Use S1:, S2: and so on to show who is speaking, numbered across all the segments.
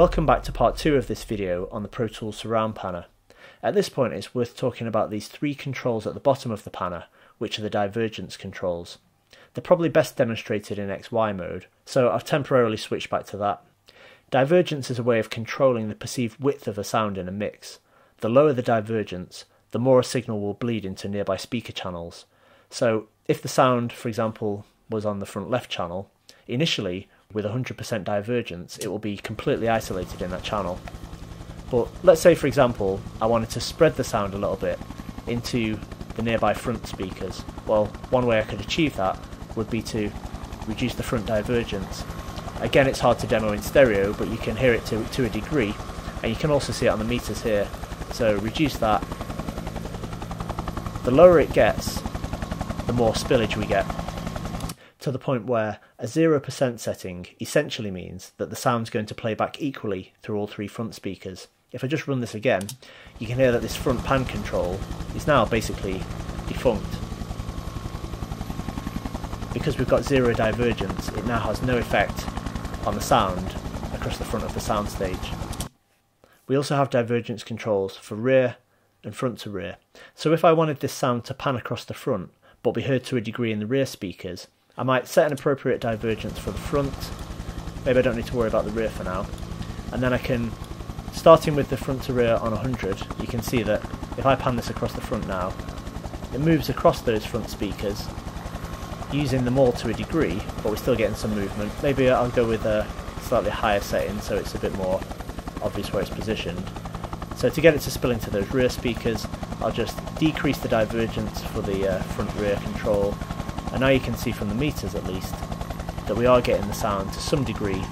S1: Welcome back to part 2 of this video on the Pro Tools Surround Panner. At this point it's worth talking about these three controls at the bottom of the panner, which are the divergence controls. They're probably best demonstrated in XY mode, so I've temporarily switched back to that. Divergence is a way of controlling the perceived width of a sound in a mix. The lower the divergence, the more a signal will bleed into nearby speaker channels. So if the sound, for example, was on the front left channel, initially with 100% divergence, it will be completely isolated in that channel. But let's say, for example, I wanted to spread the sound a little bit into the nearby front speakers. Well, one way I could achieve that would be to reduce the front divergence. Again, it's hard to demo in stereo, but you can hear it to, to a degree, and you can also see it on the meters here. So reduce that. The lower it gets, the more spillage we get to the point where a 0% setting essentially means that the sound's going to play back equally through all three front speakers. If I just run this again, you can hear that this front pan control is now basically defunct. Because we've got zero divergence, it now has no effect on the sound across the front of the soundstage. We also have divergence controls for rear and front to rear. So if I wanted this sound to pan across the front, but be heard to a degree in the rear speakers, I might set an appropriate divergence for the front. Maybe I don't need to worry about the rear for now. And then I can, starting with the front to rear on 100, you can see that if I pan this across the front now, it moves across those front speakers, using them all to a degree, but we're still getting some movement. Maybe I'll go with a slightly higher setting so it's a bit more obvious where it's positioned. So to get it to spill into those rear speakers, I'll just decrease the divergence for the uh, front rear control and now you can see from the meters at least that we are getting the sound to some degree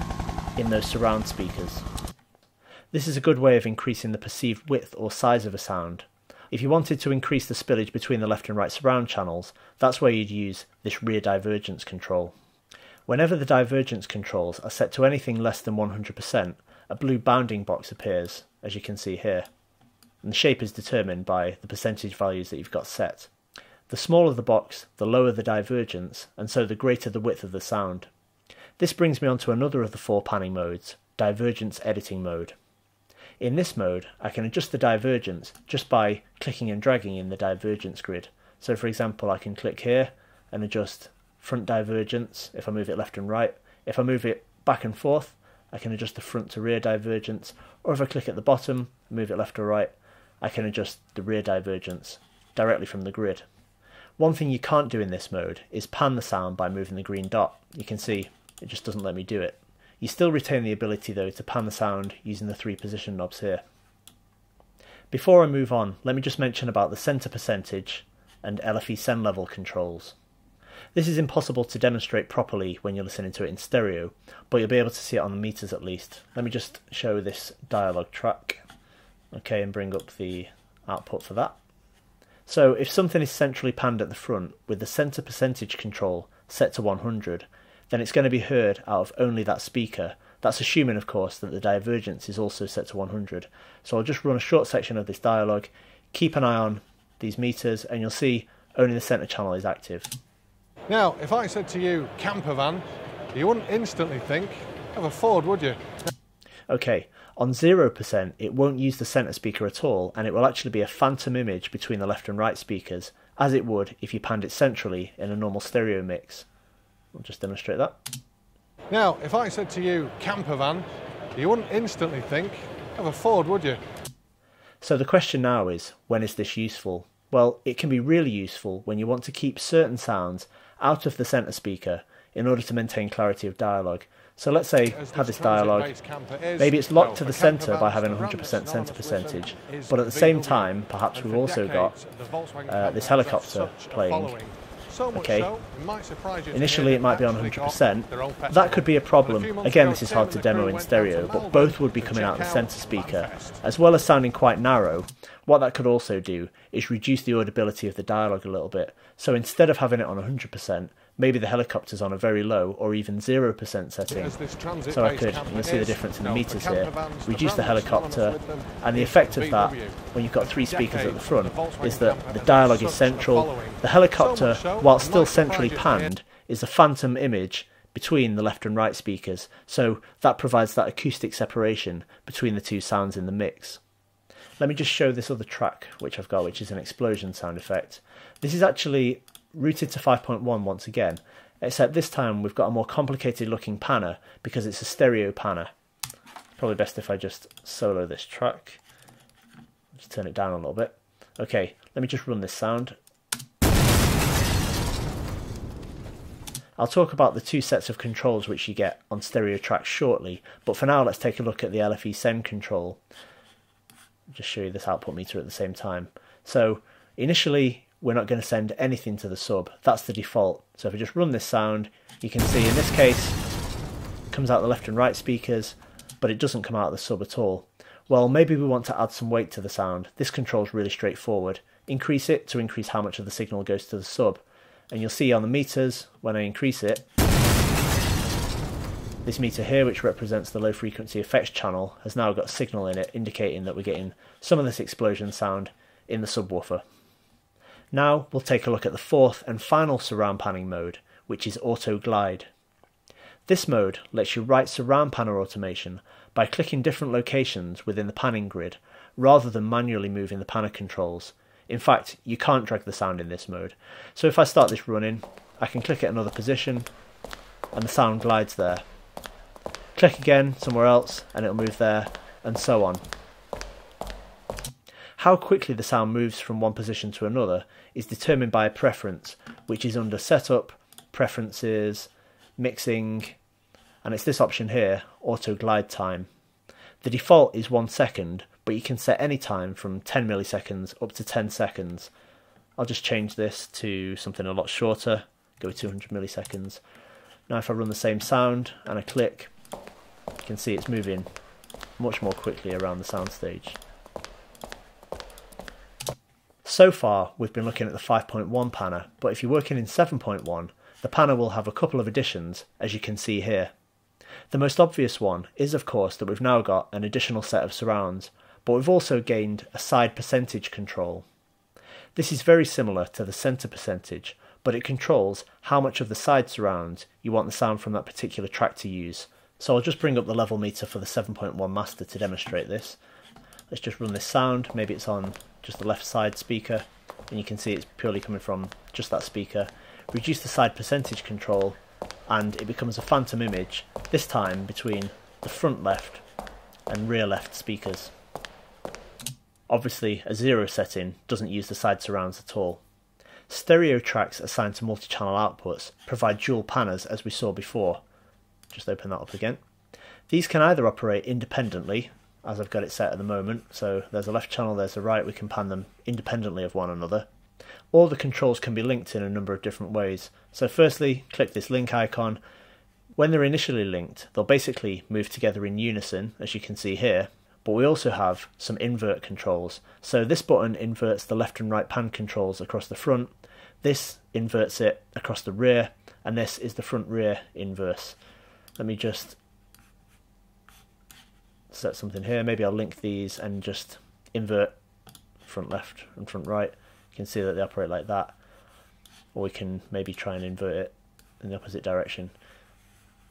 S1: in those surround speakers. This is a good way of increasing the perceived width or size of a sound. If you wanted to increase the spillage between the left and right surround channels, that's where you'd use this rear divergence control. Whenever the divergence controls are set to anything less than 100%, a blue bounding box appears, as you can see here. And the shape is determined by the percentage values that you've got set. The smaller the box, the lower the divergence, and so the greater the width of the sound. This brings me on to another of the four panning modes, divergence editing mode. In this mode, I can adjust the divergence just by clicking and dragging in the divergence grid. So for example, I can click here and adjust front divergence if I move it left and right. If I move it back and forth, I can adjust the front to rear divergence, or if I click at the bottom, move it left or right, I can adjust the rear divergence directly from the grid. One thing you can't do in this mode is pan the sound by moving the green dot. You can see it just doesn't let me do it. You still retain the ability though to pan the sound using the three position knobs here. Before I move on, let me just mention about the center percentage and LFE send level controls. This is impossible to demonstrate properly when you're listening to it in stereo, but you'll be able to see it on the meters at least. Let me just show this dialogue track, okay, and bring up the output for that. So if something is centrally panned at the front with the center percentage control set to 100, then it's going to be heard out of only that speaker. That's assuming, of course, that the divergence is also set to 100. So I'll just run a short section of this dialogue, keep an eye on these meters, and you'll see only the center channel is active.
S2: Now, if I said to you camper van, you wouldn't instantly think of a Ford, would you?
S1: Okay, on 0%, it won't use the center speaker at all, and it will actually be a phantom image between the left and right speakers, as it would if you panned it centrally in a normal stereo mix. I'll just demonstrate that.
S2: Now, if I said to you camper van, you wouldn't instantly think of a Ford, would you?
S1: So the question now is, when is this useful? Well, it can be really useful when you want to keep certain sounds out of the center speaker in order to maintain clarity of dialogue, so let's say have this dialogue. Maybe it's locked to the centre by having 100% centre percentage, but at the same time, perhaps we've also got uh, this helicopter playing. Okay, initially it might be on 100%. That could be a problem. Again, this is hard to demo in stereo, but both would be coming out of the centre speaker. As well as sounding quite narrow, what that could also do is reduce the audibility of the dialogue a little bit. So instead of having it on 100%, maybe the helicopter's on a very low or even 0% setting. So I could, you can see the difference in the meters here, reduce the helicopter, and the effect of that, when you've got three speakers at the front, is that the dialogue is central. The helicopter, while still centrally panned, is a phantom image between the left and right speakers, so that provides that acoustic separation between the two sounds in the mix. Let me just show this other track which I've got, which is an explosion sound effect. This is actually routed to 5.1 once again, except this time we've got a more complicated looking panner because it's a stereo panner. Probably best if I just solo this track. Just turn it down a little bit. Okay, let me just run this sound. I'll talk about the two sets of controls which you get on stereo tracks shortly, but for now let's take a look at the LFE send control. just show you this output meter at the same time. So initially we're not going to send anything to the sub. That's the default. So if I just run this sound, you can see in this case, it comes out the left and right speakers, but it doesn't come out of the sub at all. Well, maybe we want to add some weight to the sound. This control is really straightforward. Increase it to increase how much of the signal goes to the sub. And you'll see on the meters, when I increase it, this meter here, which represents the low frequency effects channel, has now got signal in it indicating that we're getting some of this explosion sound in the subwoofer. Now we'll take a look at the fourth and final surround panning mode, which is Auto Glide. This mode lets you write surround panner automation by clicking different locations within the panning grid, rather than manually moving the panner controls. In fact, you can't drag the sound in this mode. So if I start this running, I can click at another position, and the sound glides there. Click again somewhere else, and it'll move there, and so on. How quickly the sound moves from one position to another is determined by a preference, which is under Setup, Preferences, Mixing, and it's this option here, Auto Glide Time. The default is 1 second, but you can set any time from 10 milliseconds up to 10 seconds. I'll just change this to something a lot shorter, go 200 milliseconds. Now if I run the same sound and I click, you can see it's moving much more quickly around the soundstage. So far, we've been looking at the 5.1 panner, but if you're working in 7.1, the panner will have a couple of additions, as you can see here. The most obvious one is, of course, that we've now got an additional set of surrounds, but we've also gained a side percentage control. This is very similar to the centre percentage, but it controls how much of the side surrounds you want the sound from that particular track to use. So I'll just bring up the level meter for the 7.1 master to demonstrate this. Let's just run this sound, maybe it's on just the left side speaker and you can see it's purely coming from just that speaker. Reduce the side percentage control and it becomes a phantom image, this time between the front left and rear left speakers. Obviously a zero setting doesn't use the side surrounds at all. Stereo tracks assigned to multi-channel outputs provide dual panners as we saw before. Just open that up again. These can either operate independently as I've got it set at the moment. So there's a left channel, there's a right, we can pan them independently of one another. All the controls can be linked in a number of different ways. So firstly, click this link icon. When they're initially linked, they'll basically move together in unison, as you can see here, but we also have some invert controls. So this button inverts the left and right pan controls across the front, this inverts it across the rear, and this is the front rear inverse. Let me just set something here. Maybe I'll link these and just invert front left and front right. You can see that they operate like that. Or we can maybe try and invert it in the opposite direction.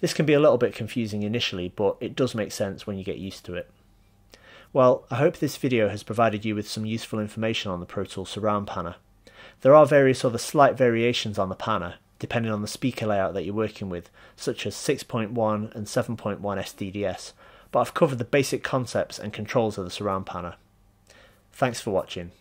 S1: This can be a little bit confusing initially, but it does make sense when you get used to it. Well, I hope this video has provided you with some useful information on the Pro Tools Surround Panner. There are various other slight variations on the panner, depending on the speaker layout that you're working with, such as 6.1 and 7.1 SDDS, but I've covered the basic concepts and controls of the surround panner. Thanks for watching.